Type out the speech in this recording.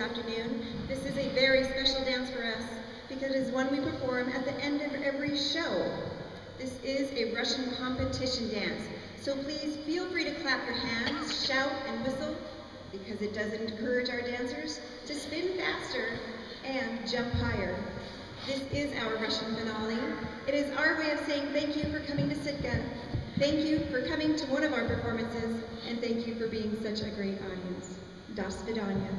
afternoon. This is a very special dance for us because it is one we perform at the end of every show. This is a Russian competition dance, so please feel free to clap your hands, shout, and whistle because it does encourage our dancers to spin faster and jump higher. This is our Russian finale. It is our way of saying thank you for coming to Sitka. Thank you for coming to one of our performances, and thank you for being such a great audience. Das Vidanya.